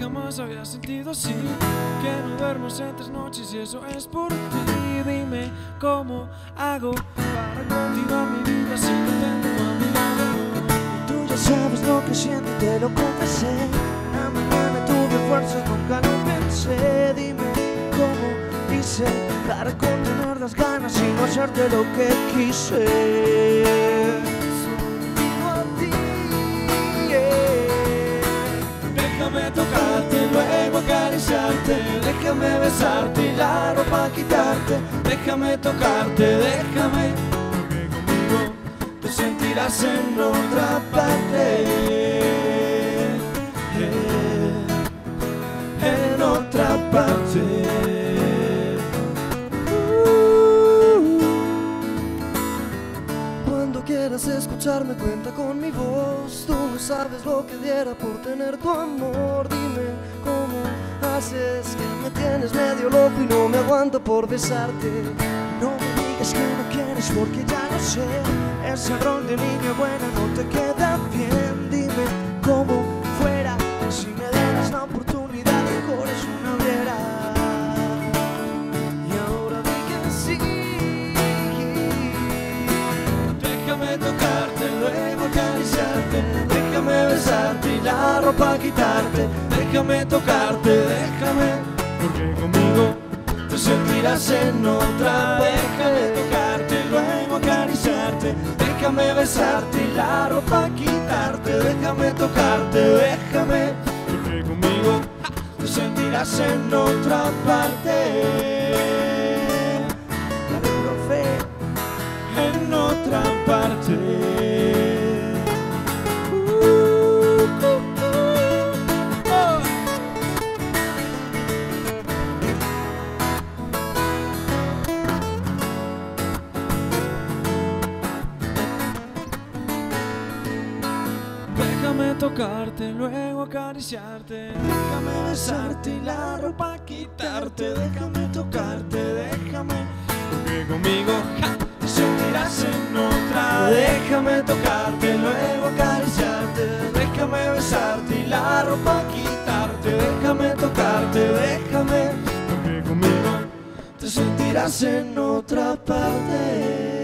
jamás había sentido así. Que no duermo tres noches y eso es por ti. Dime cómo hago para continuar mi vida si no tengo a mi lado. Tú ya sabes lo que siento y te lo confesé. La mañana tuve fuerzas, nunca lo pensé. Dime cómo hice para contener las ganas y no hacerte lo que quise. Déjame besarte y la ropa quitarte. Déjame tocarte, déjame, porque conmigo te sentirás en otra parte. En otra parte. Cuando quieras escucharme, cuenta con mi voz. Tú no sabes lo que diera por tener tu amor. Dime cómo haces que me tienes medio loco y no me aguanto por besarte. No me digas que no quieres porque ya lo sé. Ese rol de niña buena no te ropa quitarte. Déjame tocarte, déjame, porque conmigo te sentirás en otra. Déjame tocarte, luego acariciarte, déjame besarte y la ropa quitarte. Déjame tocarte, déjame, porque conmigo te sentirás en otra parte. Déjame tocarte, luego acariciarte, déjame besarte y la ropa quitarte, déjame tocarte, déjame, porque conmigo te sentirás en otra. Déjame tocarte, luego acariciarte, déjame besarte y la ropa quitarte, déjame tocarte, déjame, porque conmigo te sentirás en otra parte.